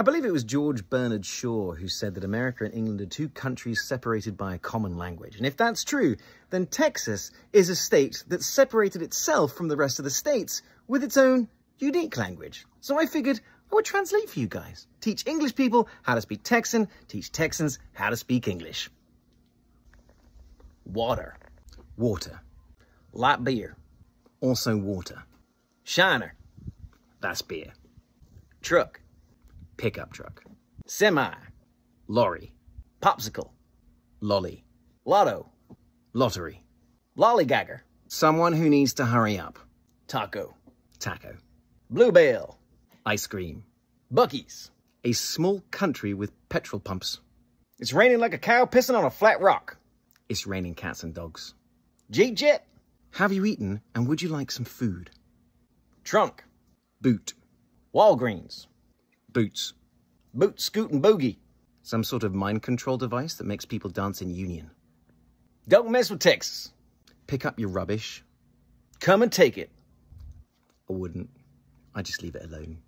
I believe it was George Bernard Shaw who said that America and England are two countries separated by a common language. And if that's true, then Texas is a state that separated itself from the rest of the states with its own unique language. So I figured I would translate for you guys. Teach English people how to speak Texan, teach Texans how to speak English. Water. Water. Light beer. Also water. Shiner. That's beer. Truck pickup truck. Semi, lorry. Popsicle, lolly. Lotto, lottery. Lollygagger, someone who needs to hurry up. Taco, taco. Bluebell, ice cream. Buc-ee's, a small country with petrol pumps. It's raining like a cow pissing on a flat rock. It's raining cats and dogs. G-Jet, have you eaten and would you like some food? Trunk, boot. Walgreens, Boots. Boot, scoot, and boogie. Some sort of mind control device that makes people dance in union. Don't mess with Texas. Pick up your rubbish. Come and take it. I wouldn't. I just leave it alone.